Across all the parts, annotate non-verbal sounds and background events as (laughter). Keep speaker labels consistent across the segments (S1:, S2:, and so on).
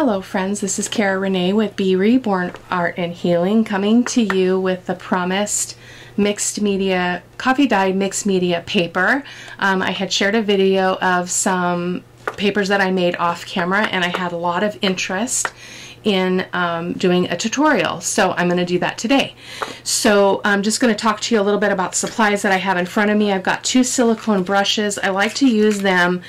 S1: Hello friends, this is Cara-Renee with B.Reborn Art and Healing coming to you with the promised mixed media, coffee dyed mixed media paper. Um, I had shared a video of some papers that I made off camera and I had a lot of interest in um, doing a tutorial. So I'm going to do that today. So I'm just going to talk to you a little bit about supplies that I have in front of me. I've got two silicone brushes. I like to use them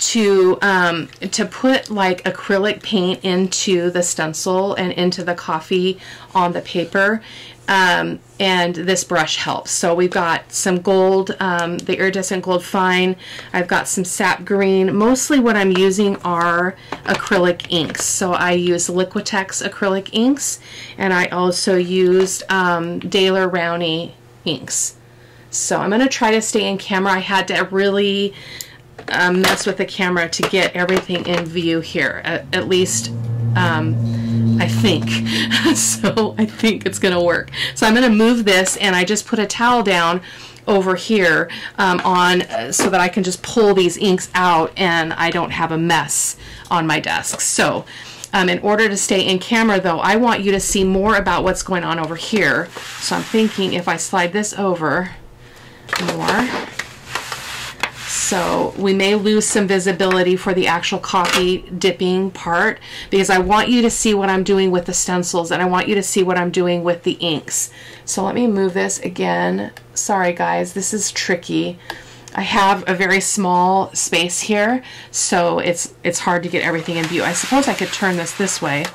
S1: to um, to put like acrylic paint into the stencil and into the coffee on the paper um, and this brush helps. So we've got some gold, um, the iridescent gold fine. I've got some sap green. Mostly what I'm using are acrylic inks. So I use Liquitex acrylic inks and I also used um, Daler Rowney inks. So I'm going to try to stay in camera. I had to really um, mess with the camera to get everything in view here, at, at least um, I think. (laughs) so I think it's going to work. So I'm going to move this and I just put a towel down over here um, on uh, so that I can just pull these inks out and I don't have a mess on my desk. So um, in order to stay in camera though, I want you to see more about what's going on over here. So I'm thinking if I slide this over more, so we may lose some visibility for the actual coffee dipping part because I want you to see what I'm doing with the stencils and I want you to see what I'm doing with the inks. So let me move this again. Sorry guys, this is tricky. I have a very small space here, so it's it's hard to get everything in view. I suppose I could turn this this way,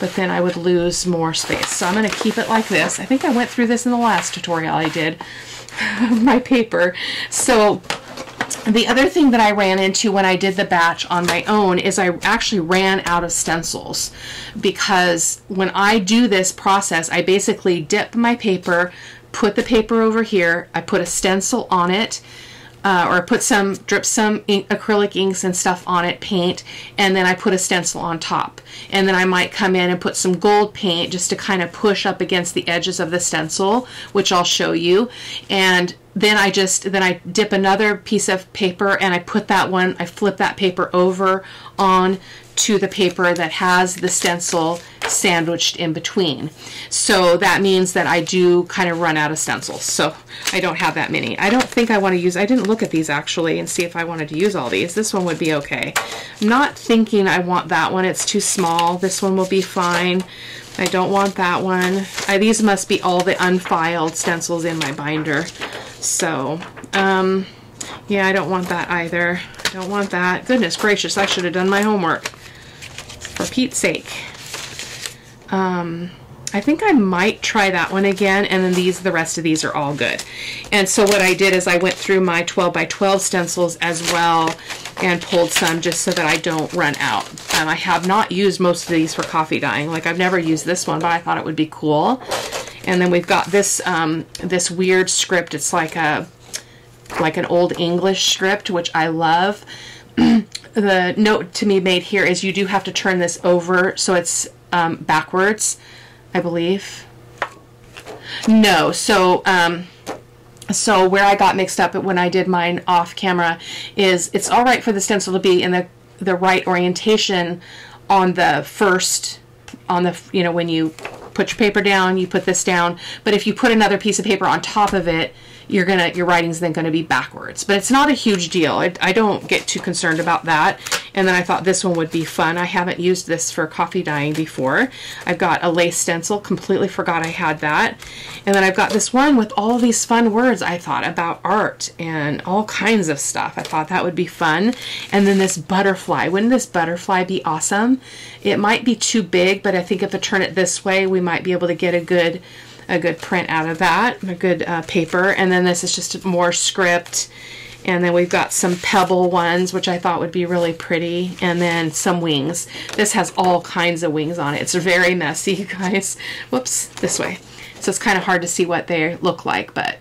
S1: but then I would lose more space. So I'm going to keep it like this. I think I went through this in the last tutorial I did, (laughs) my paper. So the other thing that I ran into when I did the batch on my own is I actually ran out of stencils because when I do this process, I basically dip my paper, put the paper over here, I put a stencil on it, uh, or put some, drip some ink, acrylic inks and stuff on it, paint, and then I put a stencil on top. And then I might come in and put some gold paint just to kind of push up against the edges of the stencil, which I'll show you. And then I just then I dip another piece of paper and I put that one I flip that paper over on to the paper that has the stencil sandwiched in between. So that means that I do kind of run out of stencils. So I don't have that many. I don't think I want to use I didn't look at these actually and see if I wanted to use all these. This one would be okay. I'm not thinking I want that one. It's too small. This one will be fine. I don't want that one. I, these must be all the unfiled stencils in my binder. So, um, yeah, I don't want that either. I don't want that. Goodness gracious, I should have done my homework. For Pete's sake. Um, I think I might try that one again, and then these, the rest of these are all good. And so what I did is I went through my 12 by 12 stencils as well and pulled some just so that I don't run out. Um, I have not used most of these for coffee dyeing. Like I've never used this one, but I thought it would be cool. And then we've got this um, this weird script. It's like a like an old English script, which I love. (clears throat) the note to be made here is you do have to turn this over so it's um, backwards, I believe. No, so um, so where I got mixed up when I did mine off camera is it's all right for the stencil to be in the the right orientation on the first on the you know when you put your paper down, you put this down. But if you put another piece of paper on top of it, you're gonna your writing's then gonna be backwards. But it's not a huge deal. I, I don't get too concerned about that. And then I thought this one would be fun. I haven't used this for coffee dyeing before. I've got a lace stencil. Completely forgot I had that. And then I've got this one with all these fun words I thought about art and all kinds of stuff. I thought that would be fun. And then this butterfly. Wouldn't this butterfly be awesome? It might be too big, but I think if I turn it this way, we might be able to get a good a good print out of that, a good uh, paper. And then this is just more script. And then we've got some pebble ones, which I thought would be really pretty. And then some wings. This has all kinds of wings on it. It's very messy, (laughs) guys. Whoops, this way. So it's kind of hard to see what they look like, but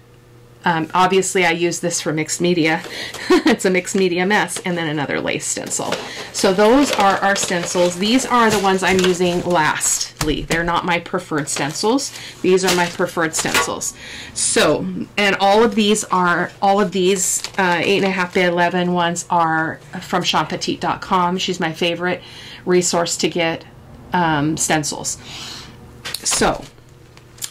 S1: Um, obviously, I use this for mixed media. (laughs) it's a mixed media mess, and then another lace stencil. So those are our stencils. These are the ones I'm using lastly. They're not my preferred stencils. These are my preferred stencils. So, and all of these are, all of these uh, 8.5 by 11 ones are from ShawnPetite.com. She's my favorite resource to get um, stencils. So,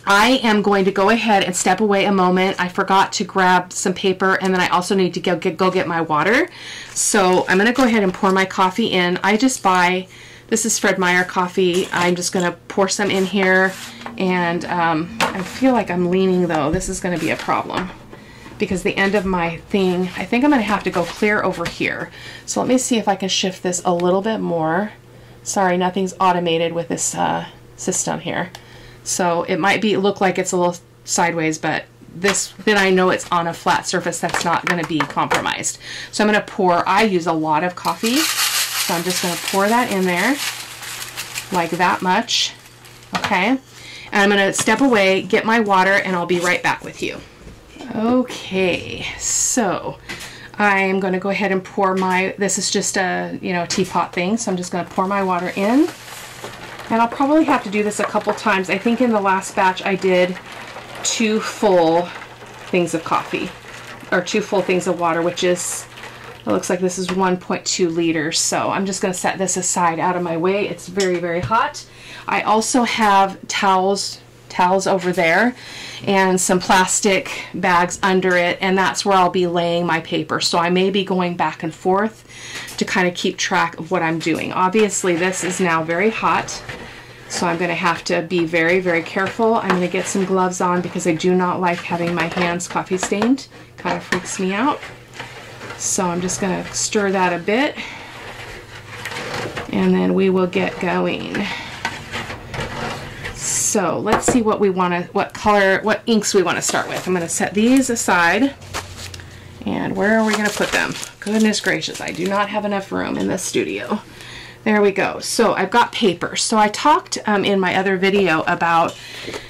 S1: I am going to go ahead and step away a moment. I forgot to grab some paper and then I also need to go get, go get my water. So I'm going to go ahead and pour my coffee in. I just buy, this is Fred Meyer coffee. I'm just going to pour some in here and um, I feel like I'm leaning though. This is going to be a problem because the end of my thing, I think I'm going to have to go clear over here. So let me see if I can shift this a little bit more. Sorry, nothing's automated with this uh, system here. So it might be look like it's a little sideways, but this, then I know it's on a flat surface that's not going to be compromised. So I'm going to pour, I use a lot of coffee, so I'm just going to pour that in there like that much, okay? And I'm going to step away, get my water, and I'll be right back with you. Okay, so I'm going to go ahead and pour my, this is just a, you know, teapot thing, so I'm just going to pour my water in. And I'll probably have to do this a couple times. I think in the last batch I did two full things of coffee or two full things of water, which is, it looks like this is 1.2 liters. So I'm just gonna set this aside out of my way. It's very, very hot. I also have towels, towels over there and some plastic bags under it and that's where I'll be laying my paper. So I may be going back and forth to kind of keep track of what I'm doing. Obviously this is now very hot so I'm going to have to be very, very careful. I'm going to get some gloves on because I do not like having my hands coffee stained. Kind of freaks me out. So I'm just going to stir that a bit. And then we will get going. So let's see what we want to, what color, what inks we want to start with. I'm going to set these aside. And where are we going to put them? Goodness gracious, I do not have enough room in this studio. There we go. So I've got paper. So I talked um, in my other video about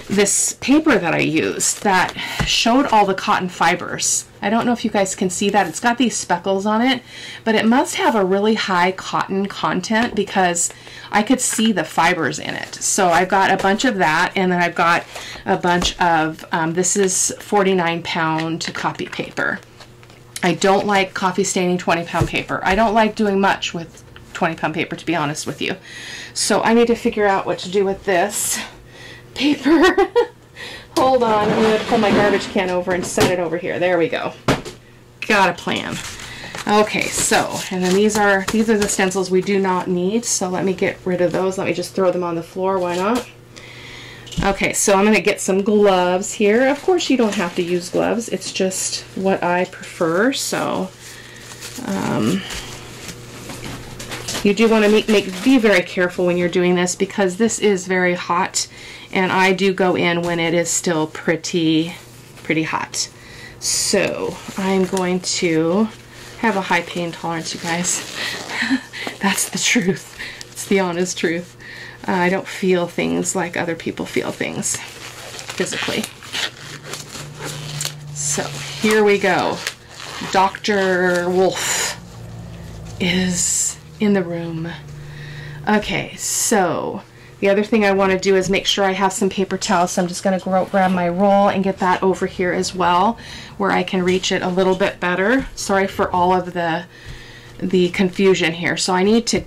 S1: this paper that I used that showed all the cotton fibers. I don't know if you guys can see that. It's got these speckles on it, but it must have a really high cotton content because I could see the fibers in it. So I've got a bunch of that and then I've got a bunch of, um, this is 49 pound copy paper. I don't like coffee staining 20 pound paper. I don't like doing much with 20 pound paper to be honest with you. So I need to figure out what to do with this (laughs) paper. (laughs) Hold on, I'm to pull my garbage can over and set it over here. There we go. Got a plan. Okay, so, and then these are, these are the stencils we do not need, so let me get rid of those. Let me just throw them on the floor, why not? Okay, so I'm going to get some gloves here. Of course you don't have to use gloves, it's just what I prefer, so, um, you do want to make, make, be very careful when you're doing this because this is very hot and I do go in when it is still pretty, pretty hot. So I'm going to have a high pain tolerance, you guys. (laughs) That's the truth. It's the honest truth. Uh, I don't feel things like other people feel things physically. So here we go. Dr. Wolf is in the room. Okay, so the other thing I want to do is make sure I have some paper towels. So I'm just going to grab my roll and get that over here as well, where I can reach it a little bit better. Sorry for all of the the confusion here. So I need to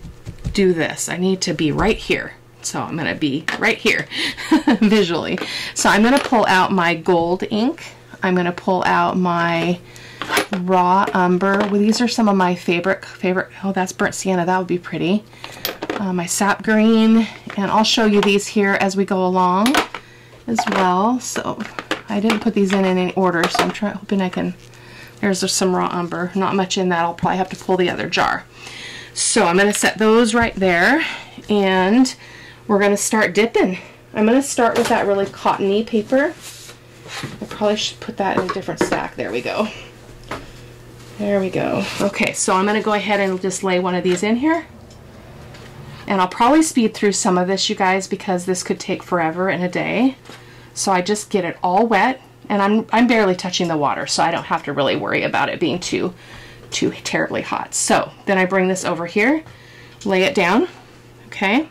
S1: do this. I need to be right here. So I'm going to be right here (laughs) visually. So I'm going to pull out my gold ink. I'm going to pull out my raw umber. Well, these are some of my favorite, favorite, oh, that's burnt sienna. That would be pretty. Uh, my sap green, and I'll show you these here as we go along as well. So I didn't put these in in any order, so I'm trying, hoping I can, there's some raw umber. Not much in that. I'll probably have to pull the other jar. So I'm going to set those right there, and we're going to start dipping. I'm going to start with that really cottony paper. I probably should put that in a different stack. There we go. There we go. Okay, so I'm going to go ahead and just lay one of these in here. And I'll probably speed through some of this, you guys, because this could take forever in a day. So I just get it all wet, And I'm, I'm barely touching the water, so I don't have to really worry about it being too, too terribly hot. So then I bring this over here, lay it down, okay?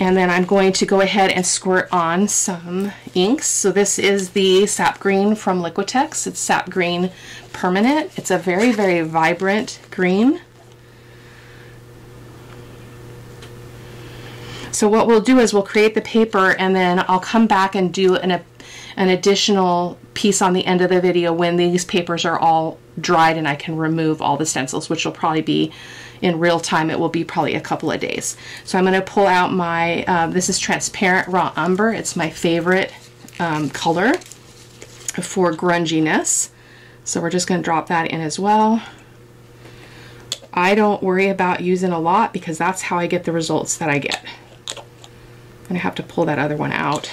S1: And then I'm going to go ahead and squirt on some inks. So this is the Sap Green from Liquitex. It's Sap Green Permanent. It's a very, very vibrant green. So what we'll do is we'll create the paper and then I'll come back and do an, an additional piece on the end of the video when these papers are all dried and I can remove all the stencils, which will probably be in real time. It will be probably a couple of days. So I'm going to pull out my, uh, this is transparent raw umber. It's my favorite um, color for grunginess. So we're just going to drop that in as well. I don't worry about using a lot because that's how I get the results that I get. I'm gonna have to pull that other one out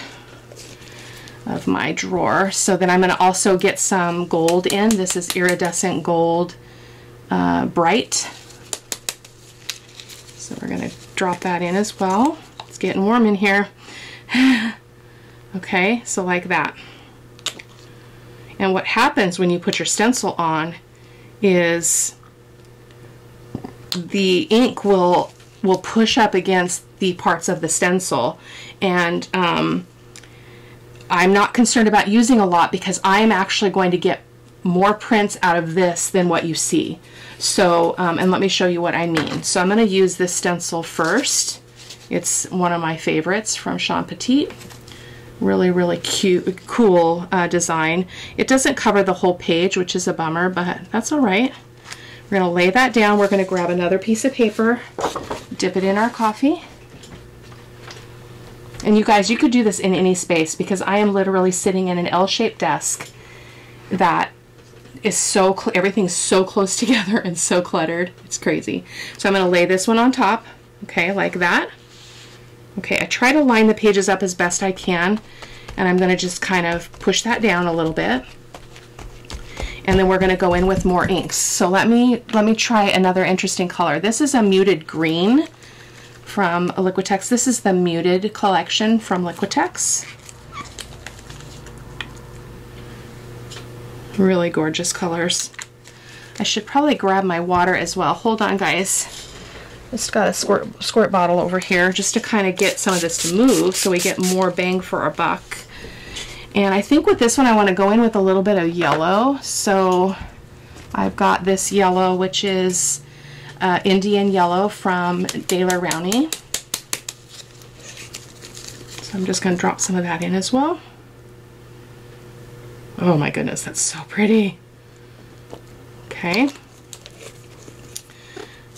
S1: of my drawer. So then I'm gonna also get some gold in. This is iridescent gold uh, bright. So we're gonna drop that in as well. It's getting warm in here. (sighs) okay, so like that. And what happens when you put your stencil on is the ink will will push up against the parts of the stencil and um, I'm not concerned about using a lot because I'm actually going to get more prints out of this than what you see. So, um, and let me show you what I mean. So I'm going to use this stencil first. It's one of my favorites from Shawn Petite. Really, really cute, cool uh, design. It doesn't cover the whole page, which is a bummer, but that's all right. We're going to lay that down. We're going to grab another piece of paper, dip it in our coffee. And you guys, you could do this in any space because I am literally sitting in an L-shaped desk that is so, everything's so close (laughs) together and so cluttered. It's crazy. So I'm going to lay this one on top, okay, like that. Okay, I try to line the pages up as best I can, and I'm going to just kind of push that down a little bit and then we're going to go in with more inks. So let me let me try another interesting color. This is a muted green from Liquitex. This is the muted collection from Liquitex. Really gorgeous colors. I should probably grab my water as well. Hold on, guys. Just got a squirt, squirt bottle over here just to kind of get some of this to move so we get more bang for our buck. And I think with this one I want to go in with a little bit of yellow. So I've got this yellow which is uh, Indian yellow from Daler Rowney. So I'm just going to drop some of that in as well. Oh my goodness, that's so pretty. Okay.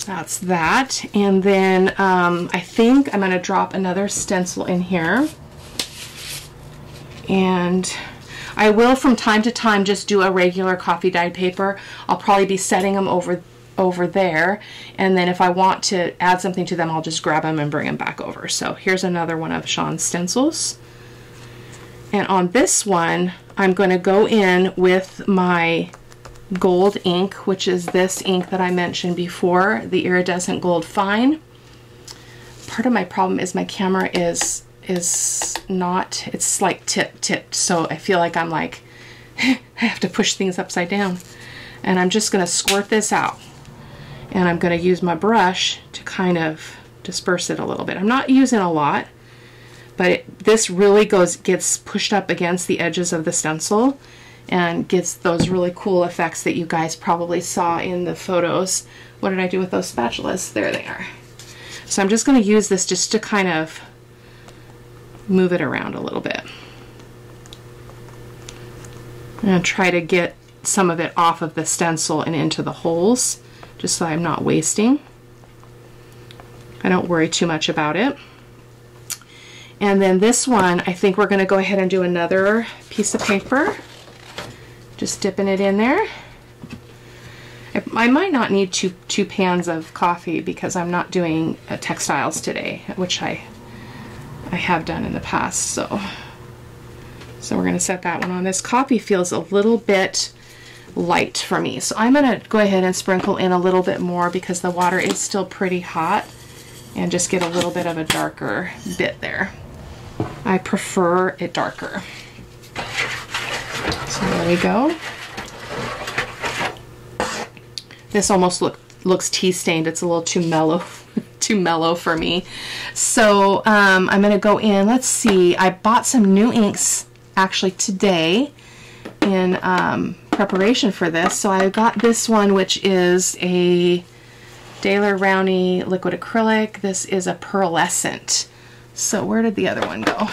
S1: That's that. And then um, I think I'm going to drop another stencil in here and I will from time to time just do a regular coffee dyed paper. I'll probably be setting them over over there and then if I want to add something to them I'll just grab them and bring them back over. So here's another one of Shawn's stencils. And on this one I'm going to go in with my gold ink which is this ink that I mentioned before, the iridescent gold fine. Part of my problem is my camera is is not, it's like tip tipped. So I feel like I'm like, (laughs) I have to push things upside down. And I'm just gonna squirt this out. And I'm gonna use my brush to kind of disperse it a little bit. I'm not using a lot, this really goes, gets pushed up against the edges of the stencil and gets those really cool effects that you guys probably saw in the photos. What did I do with those spatulas? There they are. So I'm just going to use this just to kind of move it around a little bit. I'm going to try to get some of it off of the stencil and into the holes just so I'm not wasting. I don't worry too much about it. And then this one, I think we're going to go ahead and do another piece of paper. Just dipping it in there. I might not need two, two pans of coffee because I'm not doing uh, textiles today, which I I have done in the past. So, so we're going to set that one on. This coffee feels a little bit light for me. So I'm going to go ahead and sprinkle in a little bit more because the water is still pretty hot and just get a little bit of a darker bit there. I prefer it darker. So there we go. This almost look, looks tea stained. It's a little too mellow, (laughs) too mellow for me. So um, I'm gonna go in, let's see, I bought some new inks actually today in um, preparation for this. So I got this one, which is a Daler Rowney liquid acrylic. This is a pearlescent. So where did the other one go?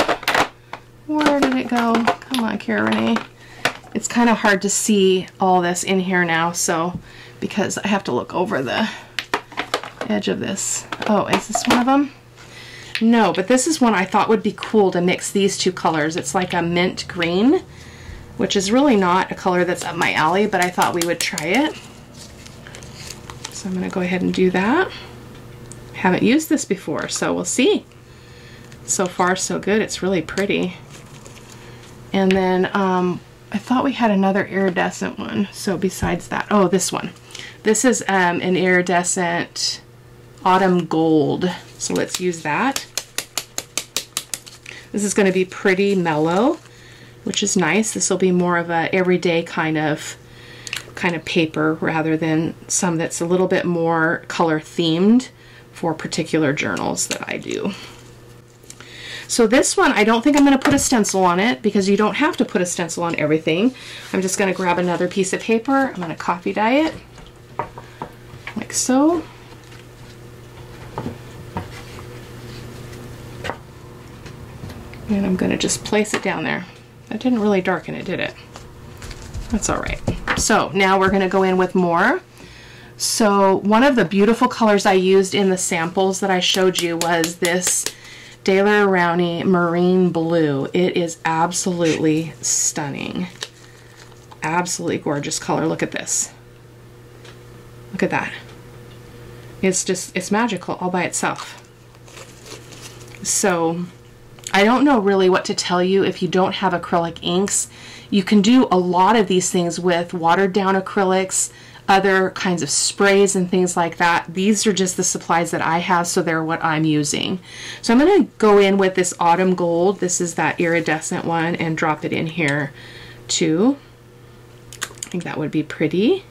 S1: Where did it go? Come on, Cara-Renee. It's kind of hard to see all this in here now, so because I have to look over the edge of this. Oh, is this one of them? No, but this is one I thought would be cool to mix these two colors. It's like a mint green, which is really not a color that's up my alley, but I thought we would try it. So I'm going to go ahead and do that. Haven't used this before, so we'll see. So far, so good. It's really pretty. And then um, I thought we had another iridescent one. So besides that, oh, this one. This is um, an iridescent autumn gold. So let's use that. This is going to be pretty mellow, which is nice. This will be more of a everyday kind of kind of paper rather than some that's a little bit more color themed for particular journals that I do. So this one, I don't think I'm going to put a stencil on it because you don't have to put a stencil on everything. I'm just going to grab another piece of paper. I'm going to copy dye it like so. And I'm going to just place it down there. That didn't really darken it, did it? That's all right. So now we're going to go in with more. So one of the beautiful colors I used in the samples that I showed you was this Daler Rowney Marine Blue. It is absolutely stunning. Absolutely gorgeous color. Look at this. Look at that. It's just, it's magical all by itself. So I don't know really what to tell you if you don't have acrylic inks. You can do a lot of these things with watered down acrylics, other kinds of sprays and things like that. These are just the supplies that I have, so they're what I'm using. So I'm going to go in with this Autumn Gold. This is that iridescent one and drop it in here too. I think that would be pretty.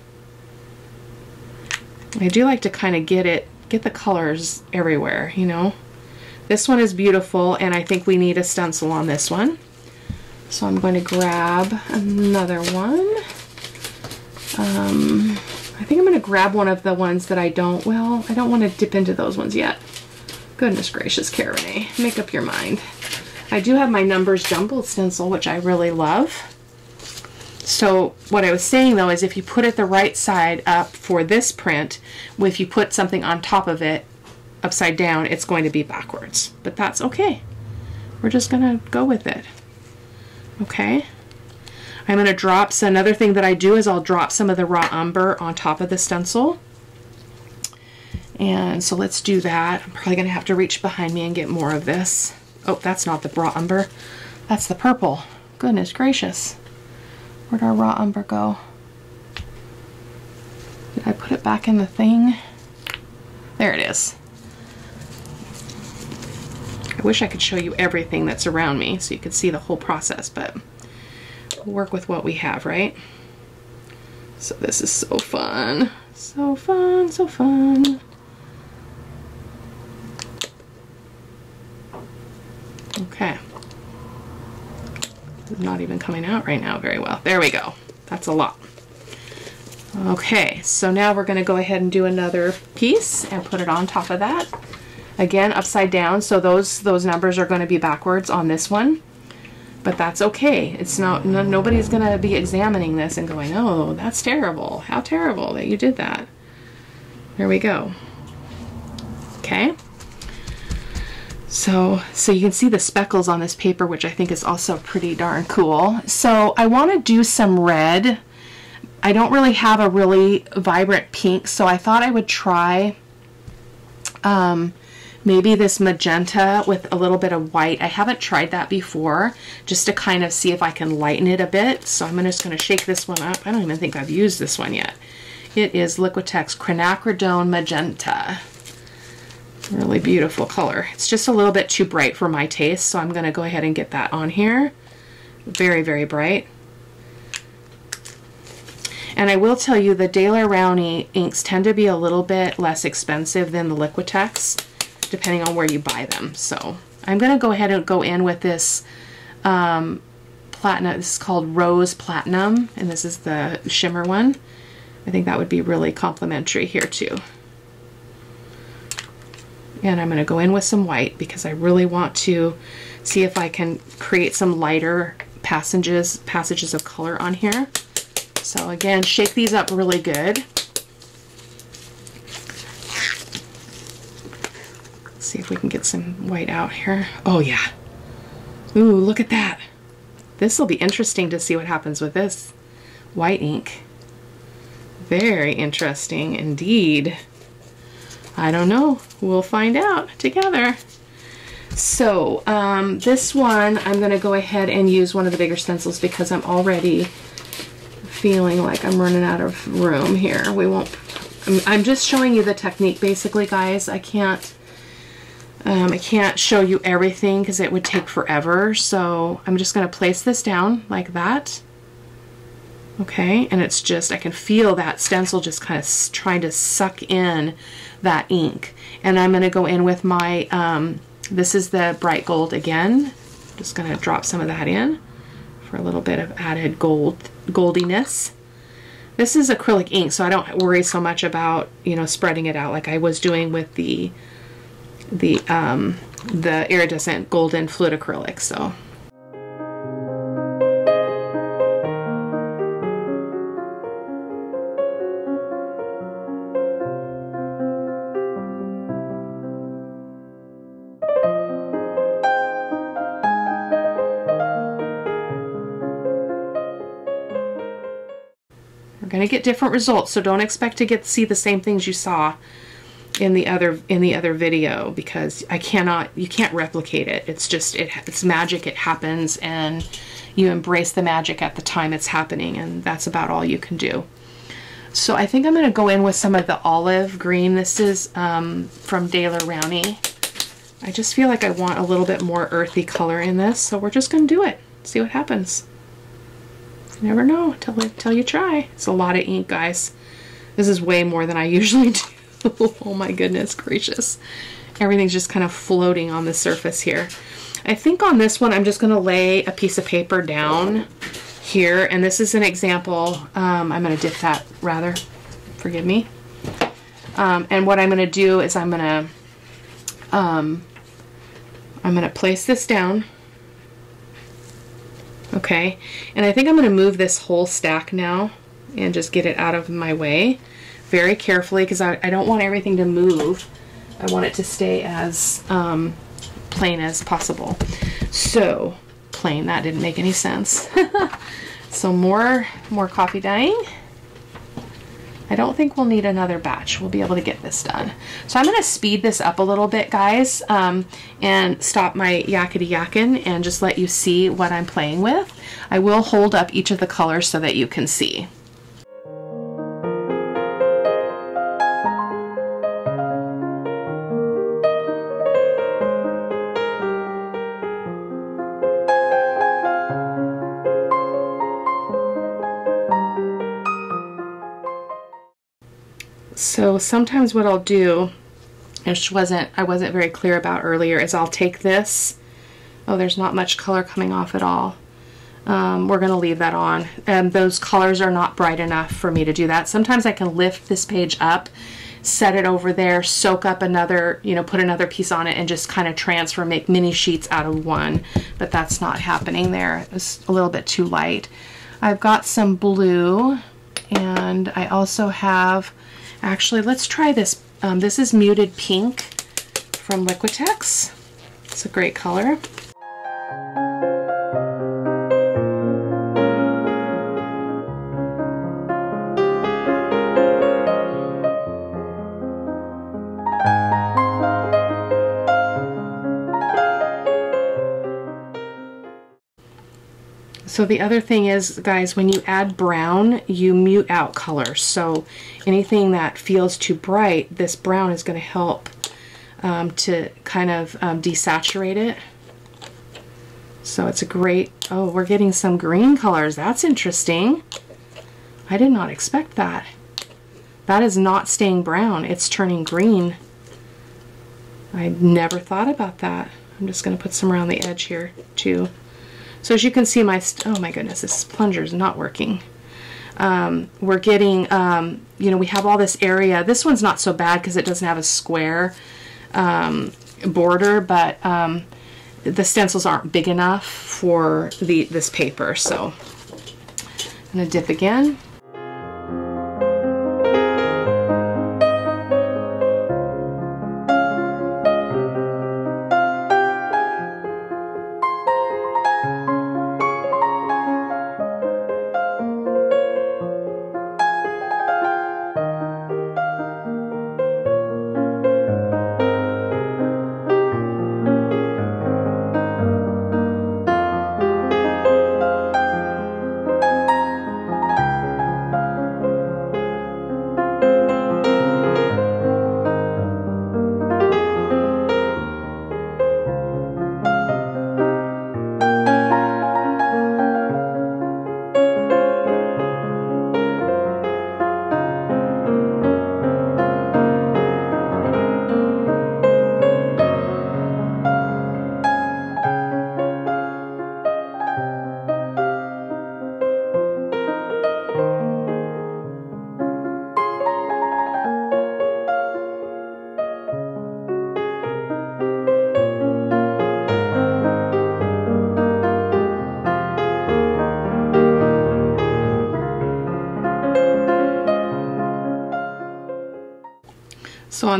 S1: I do like to kind of get it, get the colors everywhere, you know. This one is beautiful and I think we need a stencil on this one. So I'm going to grab another one. Um, I think I'm going to grab one of the ones that I don't, well, I don't want to dip into those ones yet. Goodness gracious, Cara make up your mind. I do have my numbers jumbled stencil, which I really love. So what I was saying though is if you put it the right side up for this print, if you put something on top of it, upside down, it's going to be backwards. But that's okay. We're just going to go with it. Okay. I'm going to drop, so another thing that I do is I'll drop some of the raw umber on top of the stencil. And so let's do that. I'm probably going to have to reach behind me and get more of this. Oh, that's not the raw umber. That's the purple. Goodness gracious. Where'd our raw umber go? Did I put it back in the thing? There it is. I wish I could show you everything that's around me so you could see the whole process, but work with what we have, right? So this is so fun. So fun, so fun. Okay. Not even coming out right now very well. There we go. That's a lot. Okay, so now we're going to go ahead and do another piece and put it on top of that. Again, upside down, so those, those numbers are going to be backwards on this one. But that's okay. It's not, no, nobody's going to be examining this and going, oh, that's terrible. How terrible that you did that. There we go. Okay. So, so you can see the speckles on this paper, which I think is also pretty darn cool. So I want to do some red. I don't really have a really vibrant pink, so I thought I would try um, maybe this magenta with a little bit of white. I haven't tried that before just to kind of see if I can lighten it a bit. So I'm just going to shake this one up. I don't even think I've used this one yet. It is Liquitex Quinacridone Magenta. Really beautiful color. It's just a little bit too bright for my taste, so I'm going to go ahead and get that on here. Very, very bright. And I will tell you the Daler Rowney inks tend to be a little bit less expensive than the Liquitex, depending on where you buy them. So I'm going to go ahead and go in with this um, platinum. This is called Rose Platinum, and this is the shimmer one. I think that would be really complimentary here too. And I'm going to go in with some white because I really want to see if I can create some lighter passages, passages of color on here. So again, shake these up really good. See if we can get some white out here. Oh yeah. Ooh, look at that. This will be interesting to see what happens with this white ink. Very interesting indeed. I don't know. We'll find out together. So um, this one, I'm going to go ahead and use one of the bigger stencils because I'm already feeling like I'm running out of room here. We won't, I'm, I'm just showing you the technique basically, guys. I can't, um, I can't show you everything because it would take forever. So I'm just going to place this down like that. Okay, and it's just, I can feel that stencil just kind of trying to suck in that ink. And I'm going to go in with my, um, this is the bright gold again. Just going to drop some of that in for a little bit of added gold, goldiness. This is acrylic ink, so I don't worry so much about, you know, spreading it out like I was doing with the, the, um, the iridescent golden fluid acrylic. So We're going to get different results, so don't expect to get see the same things you saw in the other in the other video because I cannot you can't replicate it. It's just it it's magic. It happens and you embrace the magic at the time it's happening and that's about all you can do. So I think I'm going to go in with some of the olive green. This is um, from Daler Rowney. I just feel like I want a little bit more earthy color in this, so we're just going to do it. See what happens never know till, till you try. It's a lot of ink, guys. This is way more than I (laughs) usually do. (laughs) oh my goodness gracious. Everything's just kind of floating on the surface here. I think on this one, I'm just going to lay a piece of paper down here. And this is an example. Um, I'm going to dip that rather. Forgive me. Um, and what I'm going to do is I'm going to um, I'm going to place this down Okay, and I think I'm going to move this whole stack now and just get it out of my way very carefully because I, I, don't want everything to move. I want it to stay as um, plain as possible. So, plain, that didn't make any sense. (laughs) so more, more coffee dyeing. I don't think we'll need another batch. We'll be able to get this done. So I'm going to speed this up a little bit, guys, um, and stop my yakety yakin and just let you see what I'm playing with. I will hold up each of the colors so that you can see. Sometimes what I'll do, which wasn't I wasn't very clear about earlier, is I'll take this. Oh, there's not much color coming off at all. Um, we're going to leave that on. And those colors are not bright enough for me to do that. Sometimes I can lift this page up, set it over there, soak up another, you know, put another piece on it and just kind of transfer, make mini sheets out of one. But that's not happening there. It's a little bit too light. I've got some blue and I also have Actually, let's try this. Um, this is Muted Pink from Liquitex. It's a great color. So the other thing is, guys, when you add brown, you mute out color. So anything that feels too bright, this brown is going to help um, to kind of um, desaturate it. So it's a great, oh, we're getting some green colors. That's interesting. I did not expect that. That is not staying brown. It's turning green. I never thought about that. I'm just going to put some around the edge here too. So as you can see, my, oh my goodness, this plunger is not working. Um, we're getting, um, you know, we have all this area. This one's not so bad because it doesn't have a square um, border, but um, the stencils aren't big enough for the this paper. So I'm going to dip again.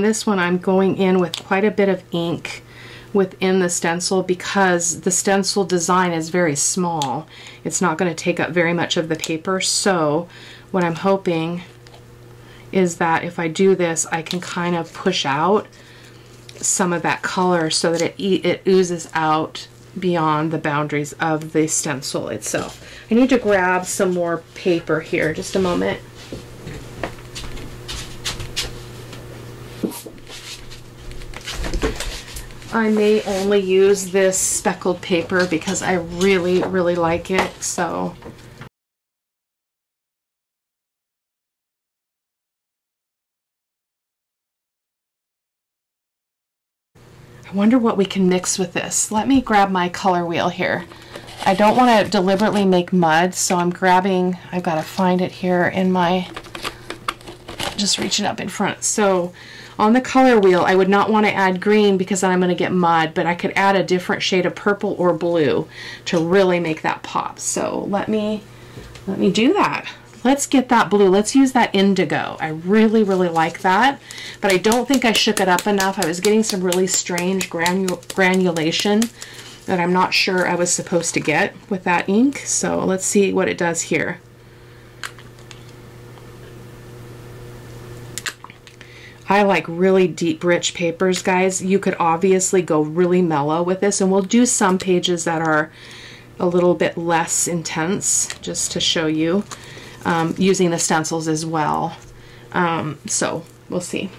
S1: This one, I'm going in with quite a bit of ink within the stencil because the stencil design is very small. It's not going to take up very much of the paper. So what I'm hoping is that if I do this, I can kind of push out some of that color so that it, it oozes out beyond the boundaries of the stencil itself. I need to grab some more paper here, just a moment. I may only use this speckled paper because I really, really like it. So I wonder what we can mix with this. Let me grab my color wheel here. I don't want to deliberately make mud, so I'm grabbing, I've got to find it here in my, just reaching up in front. So on the color wheel, I would not want to add green because then I'm going to get mud, but I could add a different shade of purple or blue to really make that pop. So let me, let me do that. Let's get that blue. Let's use that indigo. I really, really like that, but I don't think I shook it up enough. I was getting some really strange granul granulation that I'm not sure I was supposed to get with that ink. So let's see what it does here. I like really deep, rich papers, guys. You could obviously go really mellow with this, and we'll do some pages that are a little bit less intense, just to show you, um, using the stencils as well. Um, so we'll see.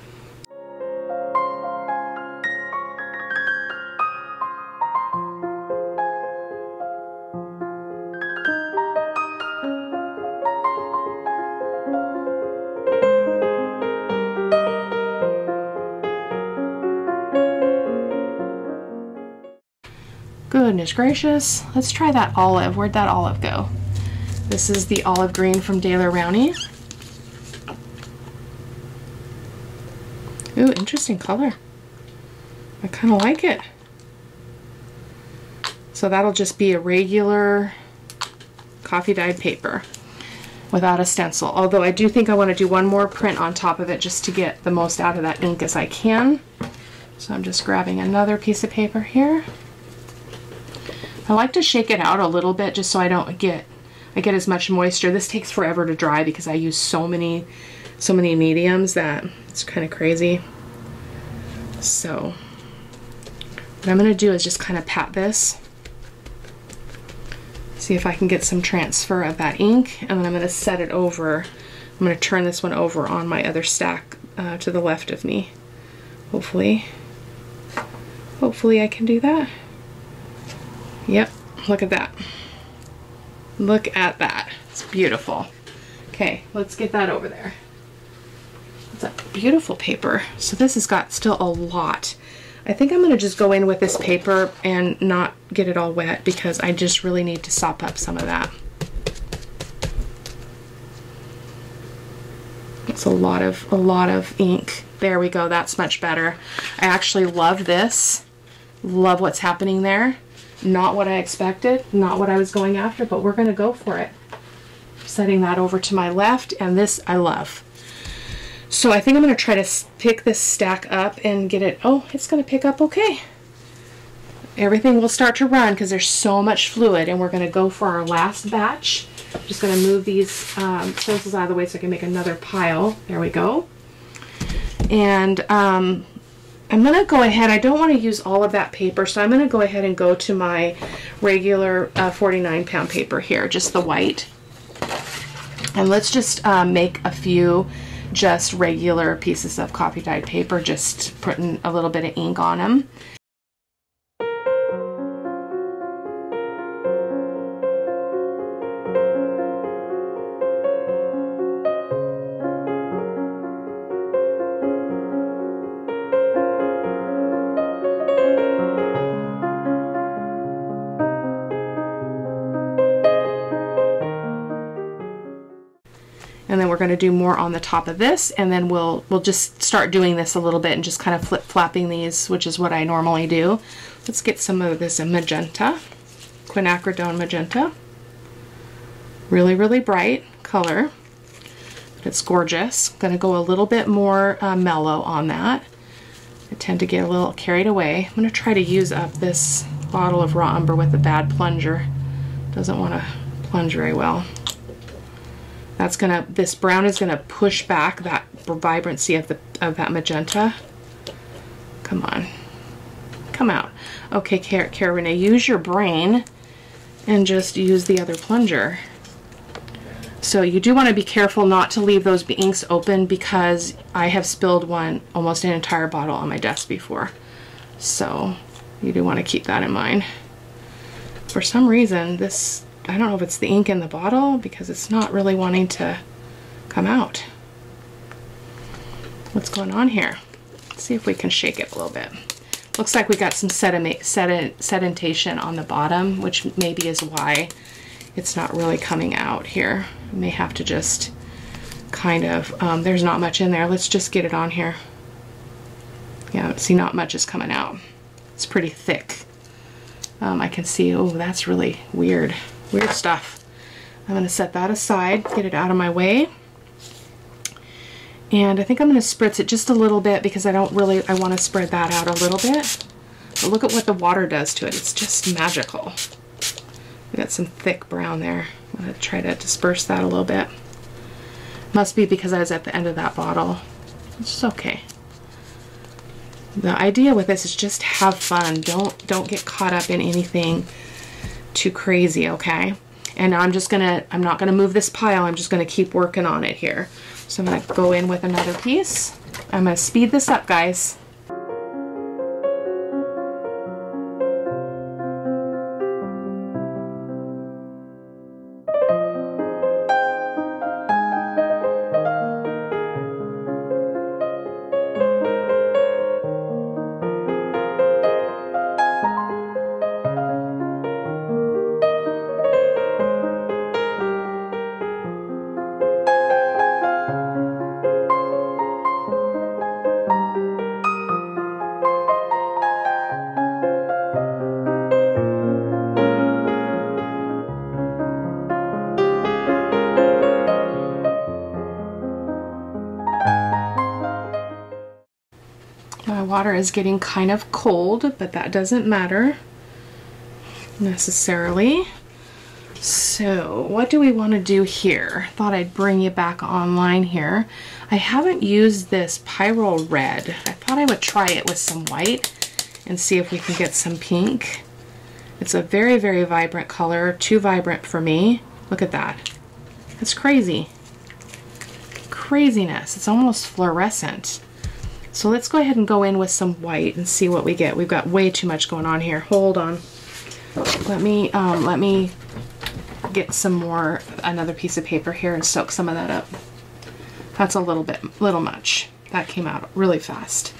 S1: Goodness gracious. Let's try that olive. Where'd that olive go? This is the olive green from Daler Rowney. Ooh, interesting color. I kind of like it. So that'll just be a regular coffee dyed paper without a stencil. Although I do think I want to do one more print on top of it just to get the most out of that ink as I can. So I'm just grabbing another piece of paper here. I like to shake it out a little bit just so I don't get I get as much moisture. This takes forever to dry because I use so many so many mediums that it's kind of crazy. So what I'm going to do is just kind of pat this. See if I can get some transfer of that ink and then I'm going to set it over. I'm going to turn this one over on my other stack uh, to the left of me. Hopefully. Hopefully I can do that. Yep, look at that. Look at that. It's beautiful. Okay, let's get that over there. It's a beautiful paper. So this has got still a lot. I think I'm gonna just go in with this paper and not get it all wet because I just really need to sop up some of that. It's a lot of, a lot of ink. There we go, that's much better. I actually love this. Love what's happening there. Not what I expected, not what I was going after, but we're gonna go for it. Setting that over to my left, and this I love. So I think I'm gonna try to pick this stack up and get it, oh, it's gonna pick up okay. Everything will start to run because there's so much fluid and we're gonna go for our last batch. I'm just gonna move these um, out of the way so I can make another pile. There we go. And um, I'm gonna go ahead, I don't wanna use all of that paper, so I'm gonna go ahead and go to my regular uh, 49 pound paper here, just the white. And let's just uh, make a few just regular pieces of coffee dyed paper, just putting a little bit of ink on them. To do more on the top of this and then we'll we'll just start doing this a little bit and just kind of flip flapping these which is what I normally do. Let's get some of this magenta quinacridone magenta. Really really bright color but it's gorgeous. Gonna go a little bit more uh, mellow on that. I tend to get a little carried away. I'm gonna try to use up this bottle of raw umber with a bad plunger. Doesn't want to plunge very well that's gonna, this brown is gonna push back that vibrancy of the of that magenta. Come on, come out. Okay, Cara, Renee, use your brain and just use the other plunger. So you do want to be careful not to leave those inks open because I have spilled one, almost an entire bottle on my desk before. So you do want to keep that in mind. For some reason, this I don't know if it's the ink in the bottle because it's not really wanting to come out. What's going on here? Let's see if we can shake it a little bit. Looks like we got some sedimentation on the bottom, which maybe is why it's not really coming out here. We may have to just kind of, um, there's not much in there. Let's just get it on here. Yeah, see not much is coming out. It's pretty thick. Um, I can see, oh, that's really weird. Weird stuff. I'm going to set that aside, get it out of my way. And I think I'm going to spritz it just a little bit because I don't really, I want to spread that out a little bit. But look at what the water does to it. It's just magical. We got some thick brown there. I'm going to try to disperse that a little bit. Must be because I was at the end of that bottle. It's okay. The idea with this is just have fun. Don't don't get caught up in anything too crazy, okay? And I'm just gonna, I'm not gonna move this pile, I'm just gonna keep working on it here. So I'm gonna go in with another piece. I'm gonna speed this up, guys. Water is getting kind of cold, but that doesn't matter necessarily. So what do we want to do here? Thought I'd bring you back online here. I haven't used this Pyrrole Red. I thought I would try it with some white and see if we can get some pink. It's a very, very vibrant color, too vibrant for me. Look at that. It's crazy. Craziness. It's almost fluorescent. So let's go ahead and go in with some white and see what we get. We've got way too much going on here. Hold on. Let me, um, let me get some more, another piece of paper here and soak some of that up. That's a little bit, little much. That came out really fast.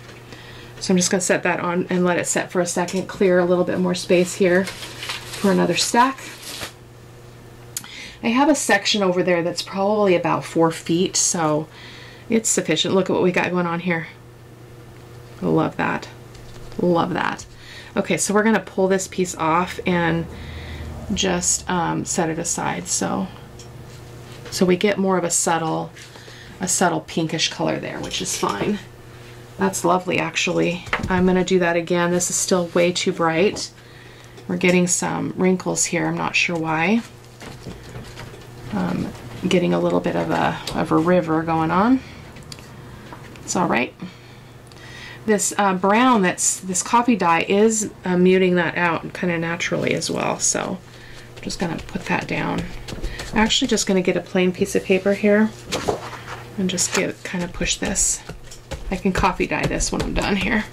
S1: So I'm just gonna set that on and let it set for a second, clear a little bit more space here for another stack. I have a section over there that's probably about four feet, so it's sufficient. Look at what we got going on here. Love that. Love that. Okay, so we're gonna pull this piece off and just um, set it aside. So, so we get more of a subtle, a subtle pinkish color there, which is fine. That's lovely, actually. I'm gonna do that again. This is still way too bright. We're getting some wrinkles here. I'm not sure why. Um, getting a little bit of a, of a river going on. It's all right. This uh, brown, that's this coffee dye, is uh, muting that out kind of naturally as well. So I'm just gonna put that down. I'm actually just gonna get a plain piece of paper here and just get kind of push this. I can coffee dye this when I'm done here.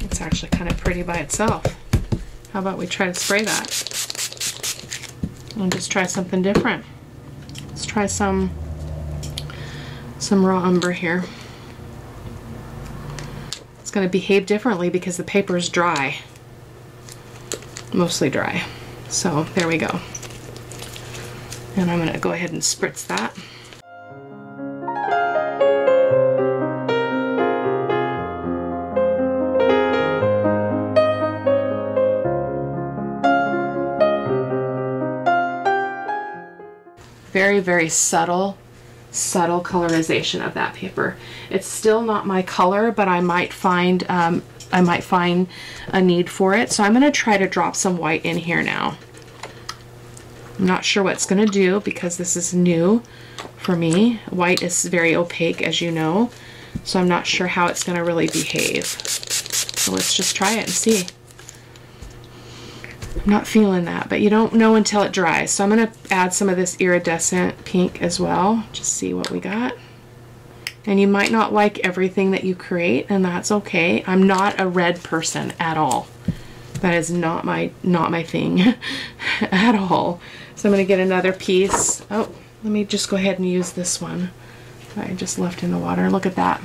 S1: It's actually kind of pretty by itself. How about we try to spray that? And just try something different. Let's try some some raw umber here. It's going to behave differently because the paper is dry. Mostly dry. So there we go. And I'm going to go ahead and spritz that. Very, very subtle subtle colorization of that paper. It's still not my color, but I might find um, I might find a need for it. So I'm going to try to drop some white in here now. I'm not sure what it's going to do because this is new for me. White is very opaque, as you know, so I'm not sure how it's going to really behave. So let's just try it and see. I'm not feeling that, but you don't know until it dries. So I'm going to add some of this iridescent pink as well. Just see what we got. And you might not like everything that you create, and that's okay. I'm not a red person at all. That is not my not my thing (laughs) at all. So I'm going to get another piece. Oh, let me just go ahead and use this one. I just left in the water. Look at that.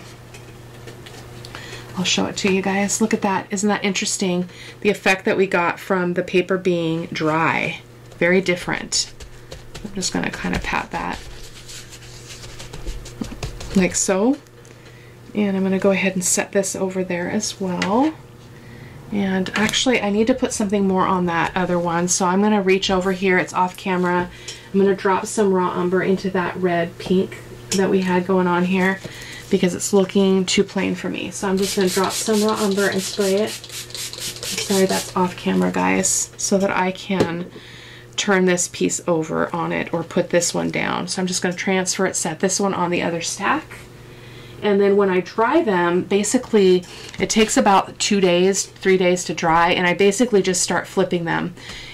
S1: I'll show it to you guys. Look at that. Isn't that interesting? The effect that we got from the paper being dry. Very different. I'm just going to kind of pat that like so. And I'm going to go ahead and set this over there as well. And actually, I need to put something more on that other one. So I'm going to reach over here. It's off camera. I'm going to drop some raw umber into that red pink that we had going on here because it's looking too plain for me. So I'm just going to drop some raw umber and spray it. Sorry, that's off camera, guys, so that I can turn this piece over on it or put this one down. So I'm just going to transfer it, set this one on the other stack. And then when I dry them, basically it takes about two days, three days to dry. And I basically just start flipping them.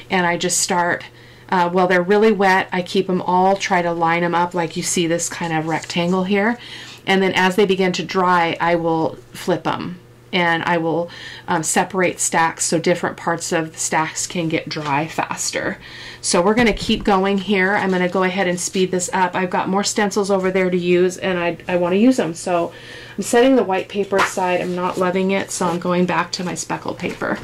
S1: And I just start, uh, well, they're really wet. I keep them all, try to line them up like you see this kind of rectangle here. And then as they begin to dry, I will flip them and I will um, separate stacks so different parts of the stacks can get dry faster. So we're going to keep going here. I'm going to go ahead and speed this up. I've got more stencils over there to use and I, I want to use them. So I'm setting the white paper aside. I'm not loving it, so I'm going back to my speckled paper.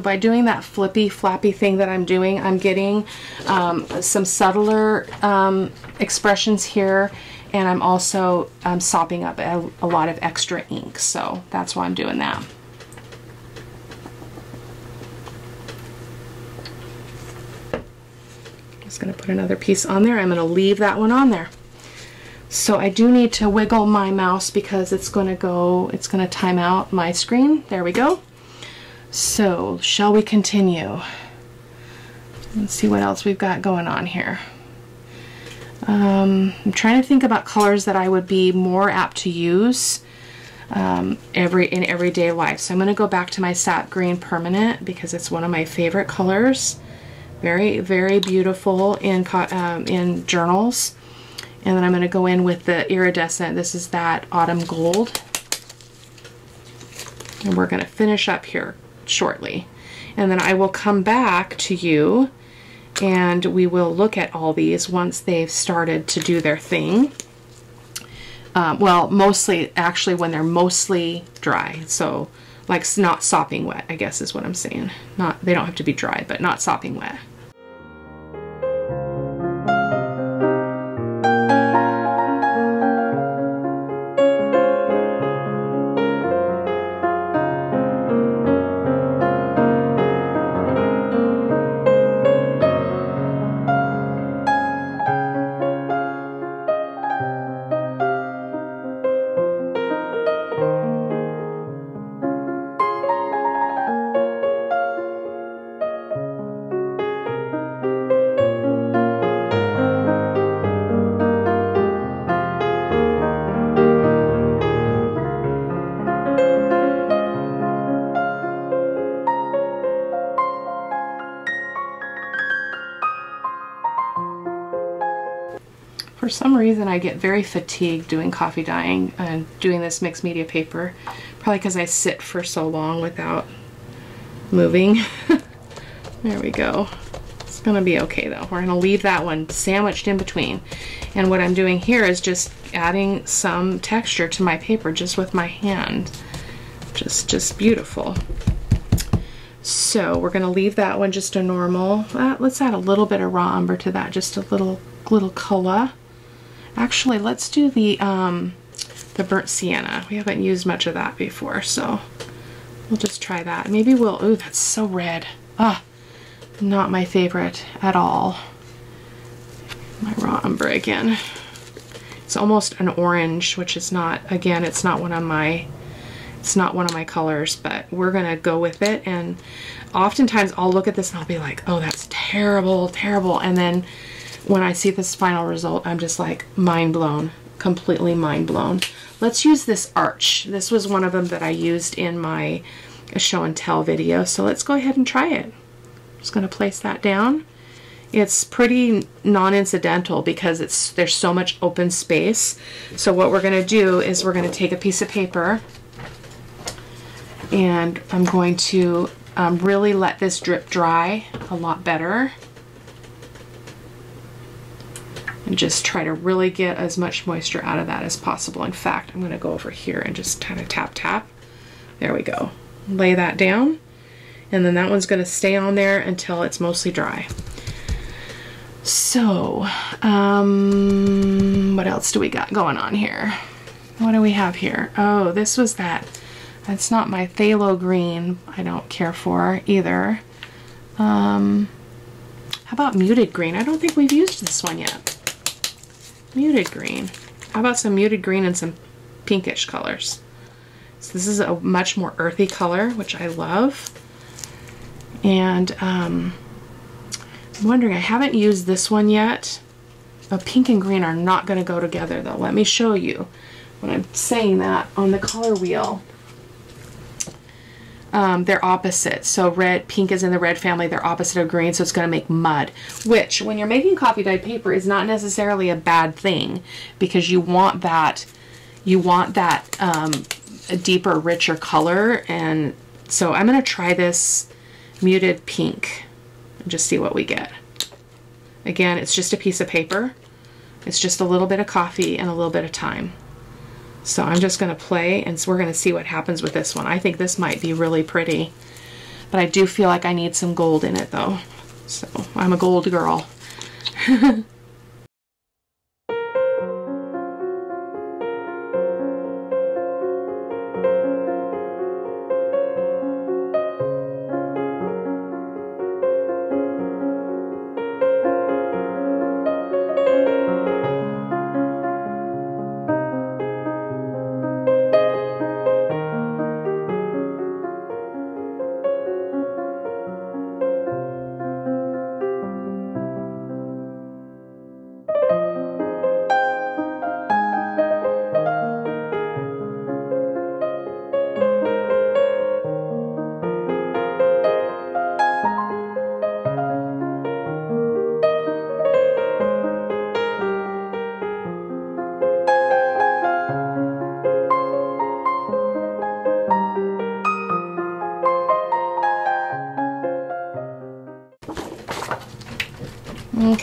S1: By doing that flippy flappy thing that I'm doing, I'm getting um, some subtler um, expressions here and I'm also um, sopping up a, a lot of extra ink. So that's why I'm doing that. I'm just gonna put another piece on there. I'm gonna leave that one on there. So I do need to wiggle my mouse because it's gonna go, it's gonna time out my screen. There we go. So, shall we continue? Let's see what else we've got going on here. Um, I'm trying to think about colors that I would be more apt to use um, every in everyday life. So I'm going to go back to my sap green permanent because it's one of my favorite colors. Very, very beautiful in, um, in journals. And then I'm going to go in with the iridescent. This is that autumn gold. And we're going to finish up here shortly. And then I will come back to you and we will look at all these once they've started to do their thing. Um, well, mostly, actually, when they're mostly dry. So, like not sopping wet, I guess is what I'm saying. Not They don't have to be dry, but not sopping wet. For some reason I get very fatigued doing coffee dyeing and doing this mixed media paper. Probably because I sit for so long without moving. (laughs) there we go. It's gonna be okay though. We're gonna leave that one sandwiched in between. And what I'm doing here is just adding some texture to my paper just with my hand. Just, just beautiful. So we're gonna leave that one just a normal. Uh, let's add a little bit of raw umber to that, just a little little color. Actually, let's do the, um, the burnt sienna. We haven't used much of that before, so we'll just try that. Maybe we'll, ooh, that's so red. Ah, not my favorite at all. My raw umber again. It's almost an orange, which is not, again, it's not one of my, it's not one of my colors, but we're gonna go with it. And oftentimes I'll look at this and I'll be like, oh, that's terrible, terrible. And then when I see this final result, I'm just like mind blown, completely mind blown. Let's use this arch. This was one of them that I used in my show and tell video. So let's go ahead and try it. I'm Just gonna place that down. It's pretty non-incidental because it's there's so much open space. So what we're gonna do is we're gonna take a piece of paper and I'm going to um, really let this drip dry a lot better and just try to really get as much moisture out of that as possible. In fact, I'm going to go over here and just kind of tap tap. There we go. Lay that down and then that one's going to stay on there until it's mostly dry. So, um, what else do we got going on here? What do we have here? Oh, this was that. That's not my phthalo green. I don't care for either. Um, how about muted green? I don't think we've used this one yet. Muted green. How about some muted green and some pinkish colors? So this is a much more earthy color, which I love. And um, I'm wondering, I haven't used this one yet. A pink and green are not going to go together though. Let me show you when I'm saying that on the color wheel um, they're opposite. So red, pink is in the red family, they're opposite of green, so it's going to make mud. Which, when you're making coffee dyed paper, is not necessarily a bad thing because you want that, you want that um, a deeper, richer color. And so I'm going to try this muted pink and just see what we get. Again, it's just a piece of paper. It's just a little bit of coffee and a little bit of time. So I'm just going to play and so we're going to see what happens with this one. I think this might be really pretty. But I do feel like I need some gold in it though. So I'm a gold girl. (laughs)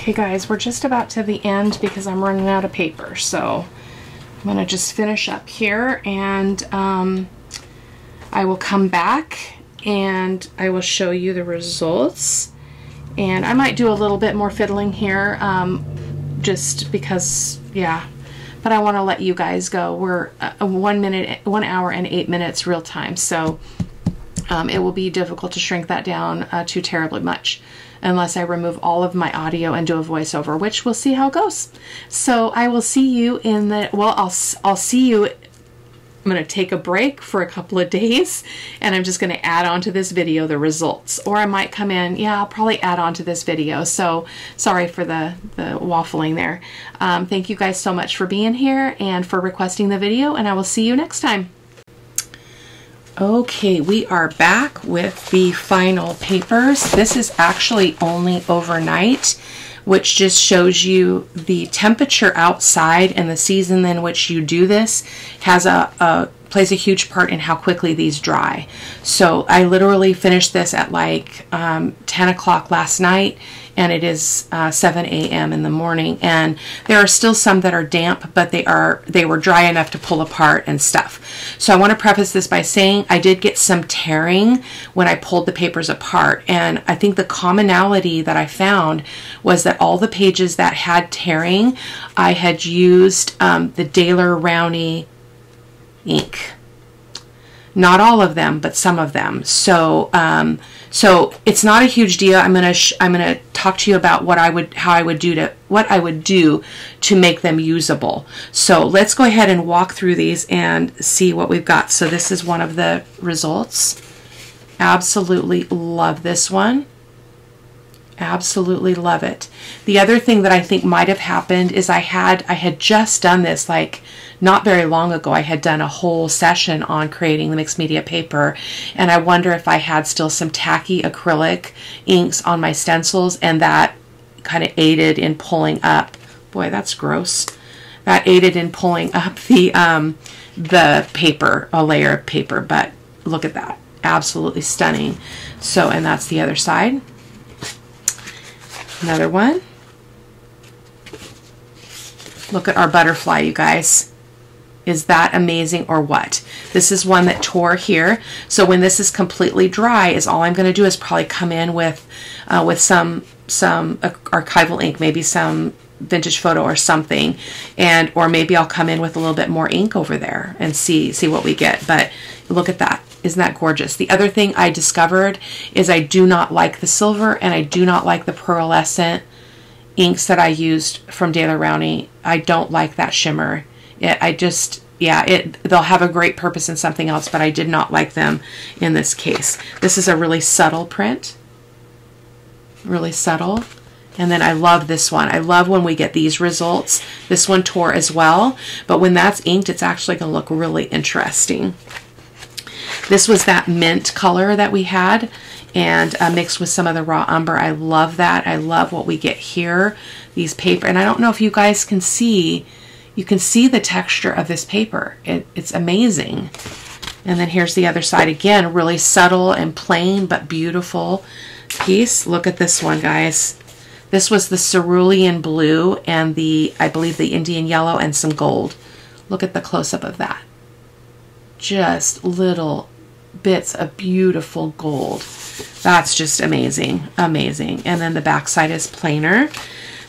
S1: Okay guys, we're just about to the end because I'm running out of paper. So I'm going to just finish up here and um, I will come back and I will show you the results. And I might do a little bit more fiddling here um, just because, yeah, but I want to let you guys go. We're uh, one minute, one hour and eight minutes real time. So um, it will be difficult to shrink that down uh, too terribly much unless I remove all of my audio and do a voiceover, which we'll see how it goes. So I will see you in the, well, I'll, I'll see you I'm going to take a break for a couple of (laughs) days and I'm just going to add on to this video the results. Or I might come in, yeah, I'll probably add on to this video. So sorry for the, the waffling there. Um, thank you guys so much for being here and for requesting the video and I will see you next time. Okay, we are back with the final papers. This is actually only overnight which just shows you the temperature outside and the season in which you do this has a, a plays a huge part in how quickly these dry. So I literally finished this at like um, 10 o'clock last night and it is uh, 7 a.m. in the morning and there are still some that are damp but they are they were dry enough to pull apart and stuff so I want to preface this by saying I did get some tearing when I pulled the papers apart and I think the commonality that I found was that all the pages that had tearing I had used um, the Daler Rowney ink not all of them, but some of them. So, um, so it's not a huge deal. I'm gonna I'm gonna talk to you about what I would how I would do to what I would do to make them usable. So let's go ahead and walk through these and see what we've got. So this is one of the results. Absolutely love this one. Absolutely love it. The other thing that I think might have happened is I had I had just done this like not very long ago, I had done a whole session on creating the mixed media paper, and I wonder if I had still some tacky acrylic inks on my stencils, and that kind of aided in pulling up. Boy, that's gross. That aided in pulling up (laughs) the um, the paper, a layer of paper. But look at that, absolutely stunning. So, and that's the other side. Another one. Look at our butterfly, you guys. Is that amazing or what? This is one that tore here. So when this is completely dry, is all I'm going to do is probably come in with uh, with some some archival ink, maybe some vintage photo or something and or maybe I'll come in with a little bit more ink over there and see see what we get but look at that isn't that gorgeous the other thing I discovered is I do not like the silver and I do not like the pearlescent inks that I used from Daler Rowney I don't like that shimmer it, I just, yeah, it they'll have a great purpose in something else, but I did not like them in this case. This is a really subtle print, really subtle. And then I love this one. I love when we get these results. This one tore as well, but when that's inked, it's actually going to look really interesting. This was that mint color that we had and uh, mixed with some of the raw umber. I love that. I love what we get here. These paper, and I don't know if you guys can see you can see the texture of this paper. It, it's amazing. And then here's the other side again, really subtle and plain but beautiful piece. Look at this one, guys. This was the cerulean blue and the, I believe the Indian yellow and some gold. Look at the close-up of that. Just little bits of beautiful gold. That's just amazing, amazing. And then the back side is plainer.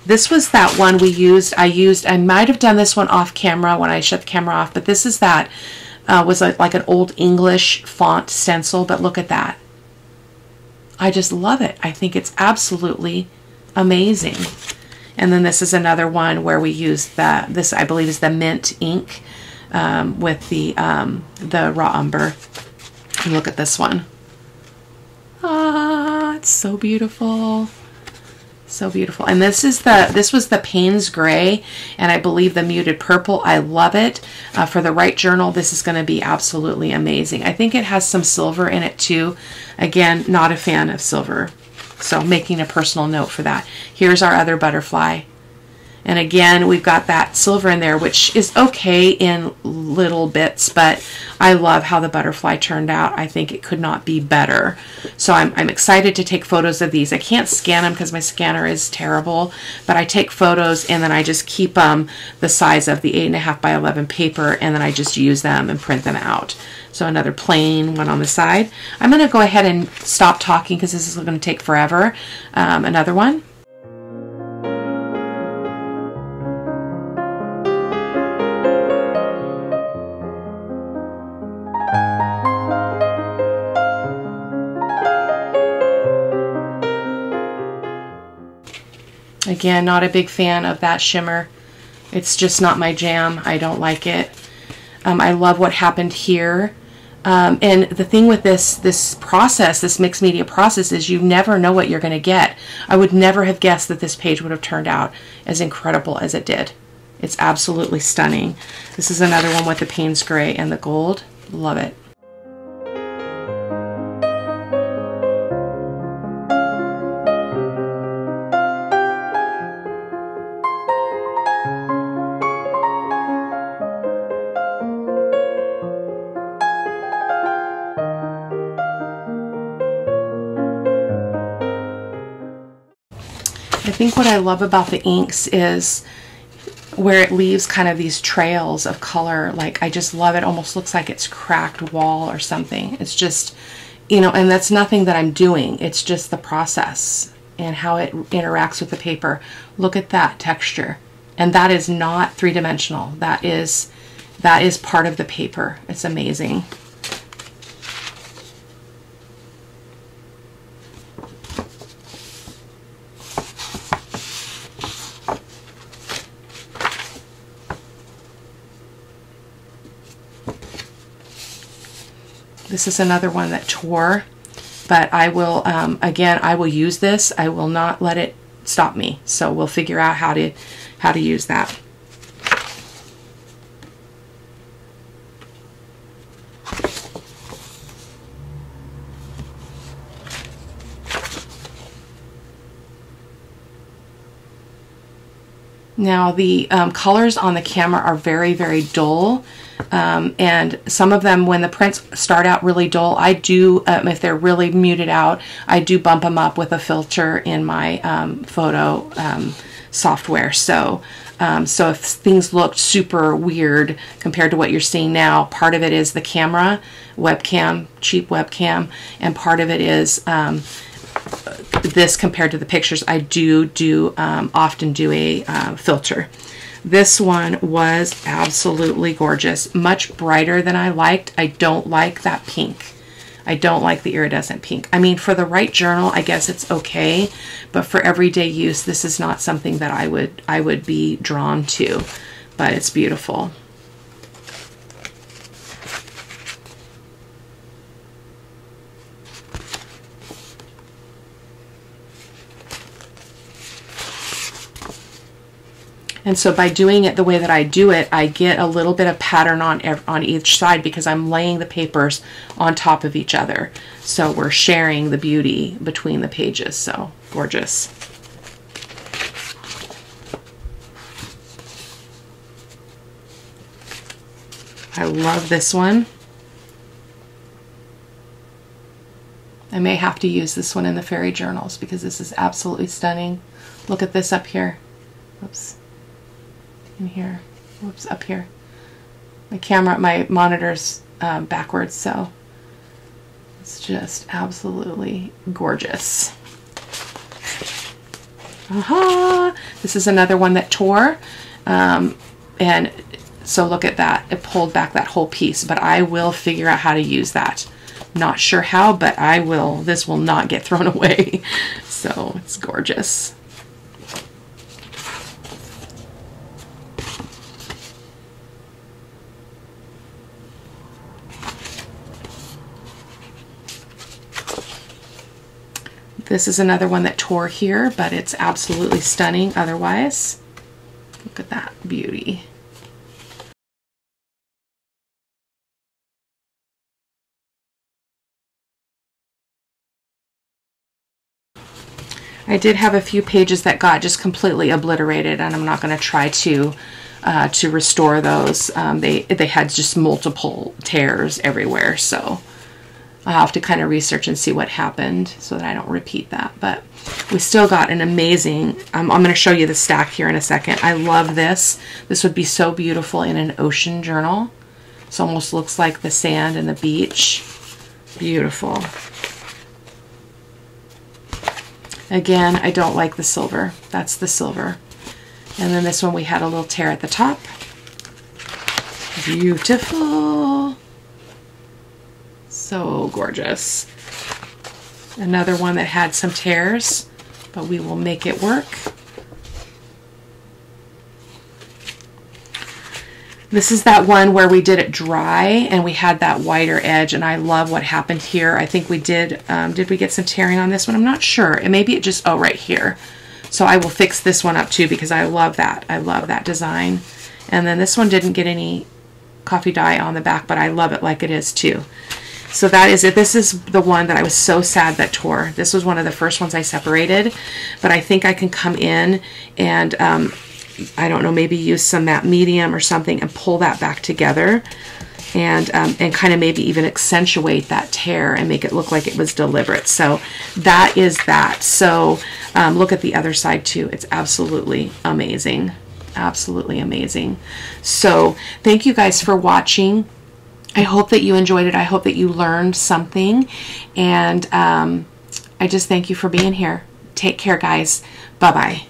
S1: This was that one we used. I used, I might have done this one off camera when I shut the camera off, but this is that, uh, was like, like an old English font stencil, but look at that. I just love it. I think it's absolutely amazing. And then this is another one where we used the, this I believe is the mint ink um, with the, um, the raw umber. And look at this one. Ah, it's so beautiful. So beautiful. And this is the this was the Payne's Gray and I believe the muted purple. I love it. Uh, for the right journal, this is going to be absolutely amazing. I think it has some silver in it too. Again, not a fan of silver. So making a personal note for that. Here's our other butterfly. And again, we've got that silver in there, which is okay in little bits, but I love how the butterfly turned out. I think it could not be better. So I'm, I'm excited to take photos of these. I can't scan them because my scanner is terrible, but I take photos and then I just keep them the size of the 8.5 by 11 paper and then I just use them and print them out. So another plain one on the side. I'm going to go ahead and stop talking because this is going to take forever. Um, another one. Again, not a big fan of that shimmer. It's just not my jam. I don't like it. Um, I love what happened here. Um, and the thing with this this process, this mixed media process, is you never know what you're going to get. I would never have guessed that this page would have turned out as incredible as it did. It's absolutely stunning. This is another one with the Payne's Gray and the gold. Love it. Think what I love about the inks is where it leaves kind of these trails of color. Like I just love it. Almost looks like it's cracked wall or something. It's just, you know, and that's nothing that I'm doing. It's just the process and how it interacts with the paper. Look at that texture. And that is not three-dimensional. That is, that is part of the paper. It's amazing. This is another one that tore, but I will, um, again, I will use this. I will not let it stop me. So we'll figure out how to, how to use that. Now the um, colors on the camera are very, very dull. Um, and some of them, when the prints start out really dull, I do, um, if they're really muted out, I do bump them up with a filter in my um, photo um, software. So, um, so if things look super weird compared to what you're seeing now, part of it is the camera, webcam, cheap webcam, and part of it is this compared to the pictures. I do do often do a uh, filter. This one was absolutely gorgeous. Much brighter than I liked. I don't like that pink. I don't like the iridescent pink. I mean, for the right journal, I guess it's okay, but for everyday use, this is not something that I would I would be drawn to, but it's beautiful. And so by doing it the way that I do it, I get a little bit of pattern on, on each side because I'm laying the papers on top of each other. So we're sharing the beauty between the pages. So gorgeous. I love this one. I may have to use this one in the fairy journals because this is absolutely stunning. Look at this up here. Oops in here. Whoops, up here. My camera, my monitor's um, backwards, so it's just absolutely gorgeous. Aha! This is another one that tore. Um, and so look at that. It pulled back that whole piece, but I will figure out how to use that. Not sure how, but I will. This will not get thrown (laughs) away. So it's gorgeous. This is another one that tore here, but it's absolutely stunning otherwise. Look at that beauty. I did have a few pages that got just completely obliterated and I'm not going to try to uh, to restore those. Um, they, they had just multiple tears everywhere so I'll have to kind of research and see what happened so that I don't repeat that. But we still got an amazing, um, I'm going to show you the stack here in a second. I love this. This would be so beautiful in an ocean journal. This almost looks like the sand and the beach. Beautiful. Again, I don't like the silver. That's the silver. And then this one we had a little tear at the top. Beautiful. So gorgeous. Another one that had some tears, but we will make it work. This is that one where we did it dry and we had that wider edge and I love what happened here. I think we did, um, did we get some tearing on this one? I'm not sure. And maybe it just, oh, right here. So I will fix this one up too because I love that. I love that design. And then this one didn't get any coffee dye on the back, but I love it like it is too. So that is it. This is the one that I was so sad that tore. This was one of the first ones I separated, but I think I can come in and um, I don't know, maybe use some matte medium or something and pull that back together and um, and kind of maybe even accentuate that tear and make it look like it was deliberate. So that is that. So um, look at the other side too. It's absolutely amazing. Absolutely amazing. So thank you guys for watching. I hope that you enjoyed it. I hope that you learned something. And um, I just thank you for being here. Take care, guys. Bye-bye.